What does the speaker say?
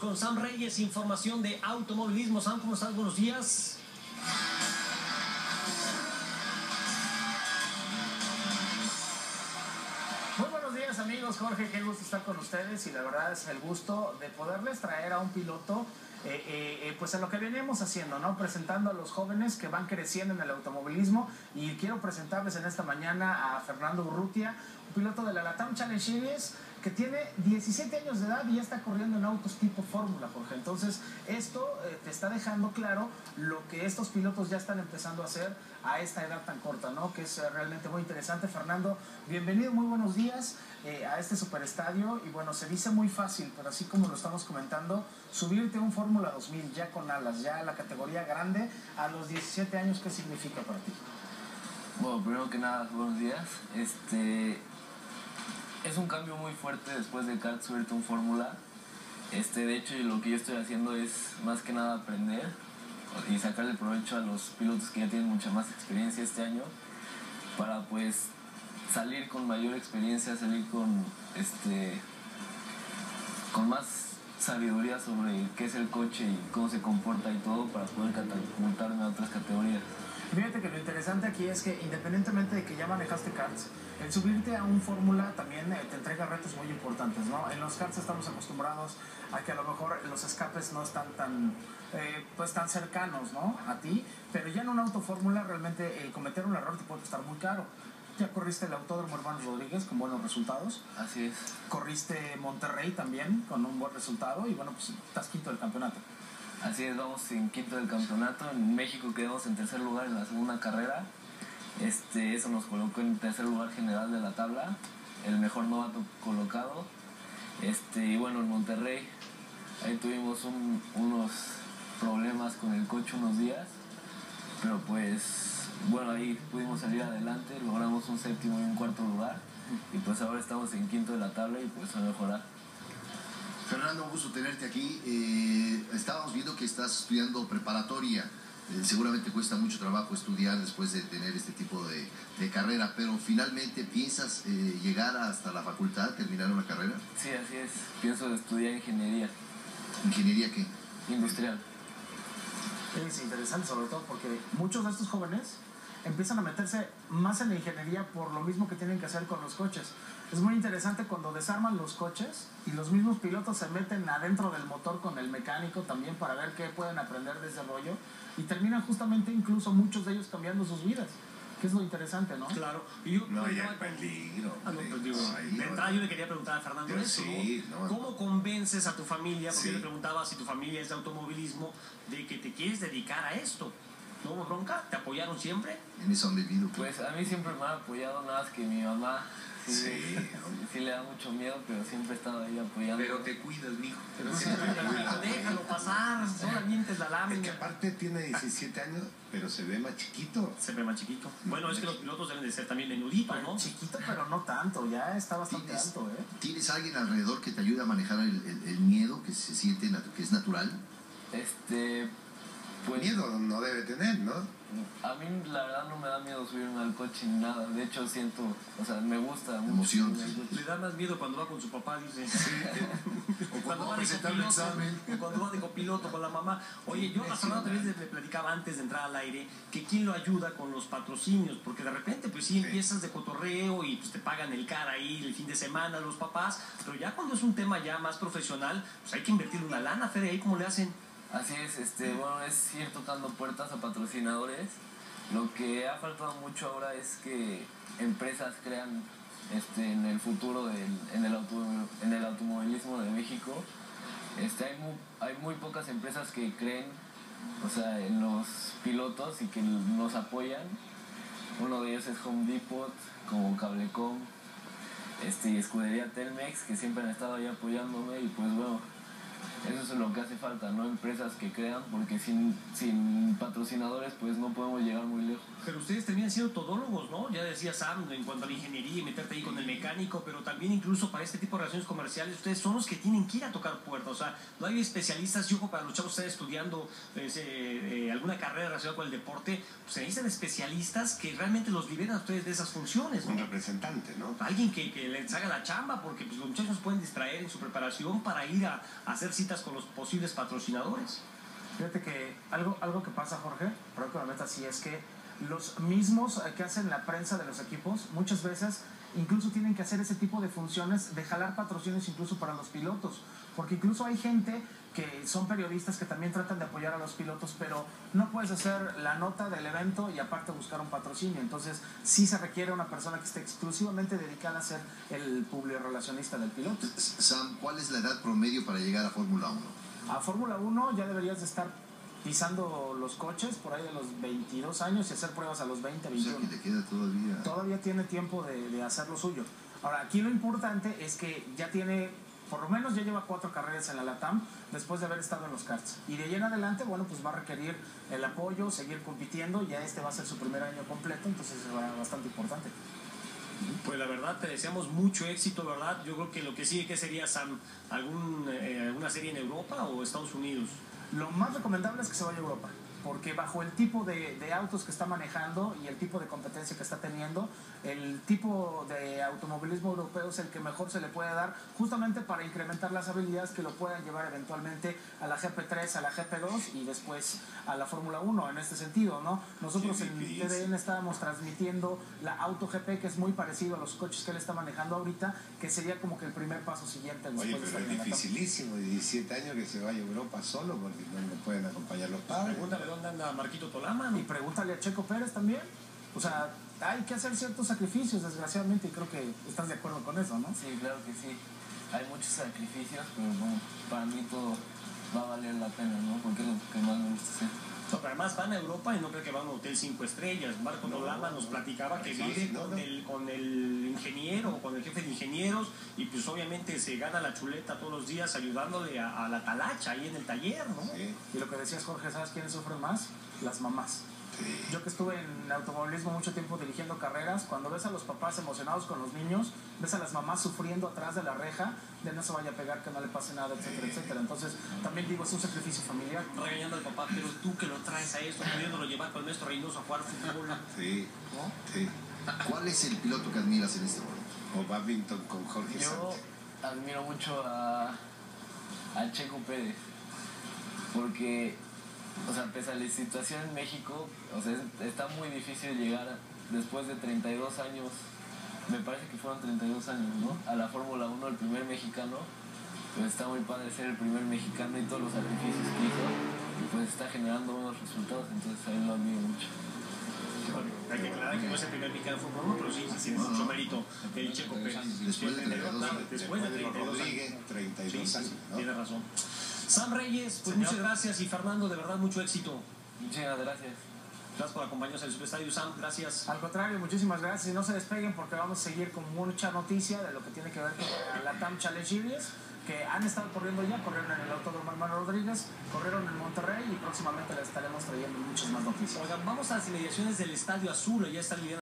Con Sam Reyes, información de automovilismo. Sam, ¿cómo estás? Buenos días. Muy buenos días amigos, Jorge, qué gusto estar con ustedes y la verdad es el gusto de poderles traer a un piloto eh, eh, eh, pues en lo que venimos haciendo, ¿no? Presentando a los jóvenes que van creciendo en el automovilismo y quiero presentarles en esta mañana a Fernando Urrutia, un piloto de la Latam Challenge Series que tiene 17 años de edad y ya está corriendo en autos tipo Fórmula, Jorge. Entonces, esto eh, te está dejando claro lo que estos pilotos ya están empezando a hacer a esta edad tan corta, ¿no? Que es eh, realmente muy interesante. Fernando, bienvenido, muy buenos días eh, a este superestadio. Y bueno, se dice muy fácil, pero así como lo estamos comentando, subirte a un Fórmula 2000 ya con alas, ya la categoría grande, a los 17 años, ¿qué significa para ti? Bueno, primero que nada, buenos días. Este, es un cambio muy fuerte después de kart subirte un fórmula. Este, de hecho, lo que yo estoy haciendo es más que nada aprender y sacarle provecho a los pilotos que ya tienen mucha más experiencia este año para pues salir con mayor experiencia, salir con este con más sabiduría sobre qué es el coche y cómo se comporta y todo para poder catapultarme a otras categorías. Fíjate que lo interesante aquí es que independientemente de que ya manejaste karts, el subirte a un fórmula también eh, te entrega retos muy importantes, ¿no? En los karts estamos acostumbrados a que a lo mejor los escapes no están tan, eh, pues tan cercanos, ¿no? A ti, pero ya en un auto fórmula realmente el cometer un error te puede costar muy caro. Ya corriste el Autódromo Hermanos Rodríguez con buenos resultados. Así es. Corriste Monterrey también con un buen resultado y bueno, pues estás quinto del campeonato. Así es, vamos en quinto del campeonato. En México quedamos en tercer lugar en la segunda carrera. Este, eso nos colocó en tercer lugar general de la tabla. El mejor novato colocado. Este, y bueno, en Monterrey ahí tuvimos un- unos problemas con el coche unos días. Pero pues, bueno, ahí pudimos salir adelante. Logramos un séptimo y un cuarto lugar. Y pues ahora estamos en quinto de la tabla y pues a mejorar. Fernando, un gusto tenerte aquí. Eh, estábamos viendo que estás estudiando preparatoria. Eh, seguramente cuesta mucho trabajo estudiar después de tener este tipo de, de carrera, pero finalmente piensas eh, llegar hasta la facultad, terminar una carrera. Sí, así es. Pienso estudiar ingeniería ¿Ingeniería qué? industrial. Es interesante sobre todo porque muchos de estos jóvenes empiezan a meterse más en la ingeniería por lo mismo que tienen que hacer con los coches. Es muy interesante cuando desarman los coches y los mismos pilotos se meten adentro del motor con el mecánico también para ver qué pueden aprender de ese rollo y terminan justamente incluso muchos de ellos cambiando sus vidas, que es lo interesante, ¿no? Claro. Y yo, No, ya el peligro. Ah, no, pues digo, no. entrada yo le quería preguntar a Fernando Yo eso, sí, ¿no? no. ¿Cómo convences a tu familia, porque Sí. yo le preguntaba si tu familia es de automovilismo, de que te quieres dedicar a esto? ¿No hubo bronca? ¿Te apoyaron siempre? En eso han vivido. Pues a mí siempre me ha apoyado nada más que mi mamá. Sí, Sí, sí le da mucho miedo, pero siempre ha estado ahí apoyando. Pero te cuidas, mijo. Pero sí, déjalo pasar, solo mientes la Es que lámina. aparte tiene 17 años, pero se ve más chiquito. Se ve más chiquito. Bueno, es que los pilotos deben de ser también menuditos, ¿no? Chiquito, pero no tanto, ya está bastante ¿Tienes, alto, ¿eh? ¿Tienes alguien alrededor que te ayude a manejar el, el- el miedo que se siente, que es natural? Este, pues Miedo no debe tener, ¿no? a mí la verdad no me da miedo subirme al coche ni nada. De hecho siento, o sea, me gusta mucho. Emoción, sí. Le da más miedo cuando va con su papá, dice. o cuando va va a de presentar el copiloto, examen. o cuando va de copiloto con la mamá. Oye, yo a Fernando también le, le platicaba antes de entrar al aire que quién lo ayuda con los patrocinios, porque de repente pues sí, Sí. empiezas de cotorreo y pues te pagan el cara ahí el fin de semana los papás, pero ya cuando es un tema ya más profesional, pues hay que invertir una lana, Fede, ahí cómo le hacen. Así es, este, bueno, es ir tocando puertas a patrocinadores. Lo que ha faltado mucho ahora es que empresas crean este, en el futuro del, en, el auto, en el automovilismo de México. Este, hay, muy, hay muy pocas empresas que creen o sea, en los pilotos y que nos apoyan. Uno de ellos es Home Depot, como Cablecom este, y Escudería Telmex, que siempre han estado ahí apoyándome y pues bueno, eso es lo que hace falta, ¿no? Empresas que crean, porque sin, sin patrocinadores pues no podemos llegar muy lejos. Pero ustedes terminan siendo todólogos, ¿no? Ya decía Sam en cuanto a la ingeniería y meterte ahí con el mecánico, pero también incluso para este tipo de relaciones comerciales, ustedes son los que tienen que ir a tocar puertas. O sea, no hay especialistas, yo para los chavos que están estudiando pues, eh, eh, alguna carrera relacionada con el deporte, pues se necesitan especialistas que realmente los liberen a ustedes de esas funciones, Un ¿no? representante, ¿no? Alguien que, que les haga la chamba, porque pues, los muchachos pueden distraer en su preparación para ir a, a hacer citas con los posibles patrocinadores. Fíjate que algo, algo que pasa, Jorge, creo que así, es que los mismos que hacen la prensa de los equipos muchas veces incluso tienen que hacer ese tipo de funciones de jalar patrocinios incluso para los pilotos. Porque incluso hay gente que son periodistas que también tratan de apoyar a los pilotos, pero no puedes hacer la nota del evento y aparte buscar un patrocinio. Entonces sí se requiere una persona que esté exclusivamente dedicada a ser el relacionista del piloto. Sam, ¿cuál es la edad promedio para llegar a Fórmula 1? A Fórmula 1 ya deberías de estar pisando los coches por ahí de los 22 años y hacer pruebas a los 20, 21. O sea que le queda todavía. Todavía tiene tiempo de, de hacer lo suyo. Ahora, aquí lo importante es que ya tiene por lo menos ya lleva cuatro carreras en la LATAM después de haber estado en los karts. Y de ahí en adelante, bueno, pues va a requerir el apoyo, seguir compitiendo. Ya este va a ser su primer año completo, entonces será bastante importante. Pues la verdad te deseamos mucho éxito, ¿verdad? Yo creo que lo que sigue que sería Sam, algún, eh, alguna serie en Europa o Estados Unidos. Lo más recomendable es que se vaya a Europa porque bajo el tipo de, de, autos que está manejando y el tipo de competencia que está teniendo, el tipo de automovilismo europeo es el que mejor se le puede dar justamente para incrementar las habilidades que lo puedan llevar eventualmente a la GP3, a la GP2 y después a la Fórmula 1 en este sentido, ¿no? Nosotros en TDN estábamos transmitiendo la Auto GP que es muy parecido a los coches que él está manejando ahorita, que sería como que el primer paso siguiente. Oye, pero es dificilísimo, de 17 años que se vaya a Europa solo porque no le pueden acompañar padres. Pregúntale dónde anda Marquito Tolama. Y pregúntale a Checo Pérez también. O sea, hay que hacer ciertos sacrificios, desgraciadamente, y creo que estás de acuerdo con eso, ¿no? Sí, claro que sí. Hay muchos sacrificios, pero bueno, para mí todo va a valer la pena, ¿no? Porque es lo que más me gusta hacer. Además van a Europa y no creo que van a un hotel cinco estrellas. Marco no, Tolama nos platicaba que vive con, el, con el ingeniero, con el jefe de ingenieros, y pues obviamente se gana la chuleta todos los días ayudándole a, a la talacha ahí en el taller, ¿no? Sí. Y lo que decías, Jorge, ¿sabes quiénes sufren más? Las mamás. Yo que estuve en automovilismo mucho tiempo dirigiendo carreras, cuando ves a los papás emocionados con los niños, ves a las mamás sufriendo atrás de la reja, de no se vaya a pegar, que no le pase nada, etcétera, etcétera. Entonces, también digo, es un sacrificio familiar. Regañando al papá, pero tú que lo traes a esto, pudiéndolo llevar con el maestro Reynoso a jugar fútbol. Sí, ¿no? sí. ¿Cuál es el piloto que admiras en este momento? O badminton con Jorge Yo admiro mucho a, a Checo Pérez, porque o sea, pese a la situación en México, o sea, está muy difícil llegar después de 32 años, me parece que fueron 32 años, ¿no? A la Fórmula 1, el primer mexicano, pues está muy padre ser el primer mexicano y todos los sacrificios que hizo, y pues está generando buenos resultados, entonces a él lo admiro mucho. Hay que aclarar que no es el primer mexicano de Fórmula 1, pero sí, sí tiene mucho mérito el Checo Pérez. Después de 32 años. Después de 32 años. 32 años. ¿no? Tiene razón. Sam Reyes, pues Señor. muchas gracias y Fernando, de verdad mucho éxito. Muchas gracias. Gracias por acompañarnos en el Superestadio Sam, gracias. Al contrario, muchísimas gracias y no se despeguen porque vamos a seguir con mucha noticia de lo que tiene que ver con la TAM Challenge Series que han estado corriendo ya, corrieron en el Autódromo Hermano Rodríguez, corrieron en Monterrey y próximamente les estaremos trayendo muchas más noticias. Oigan, vamos a las inmediaciones del Estadio Azul, ya está liderando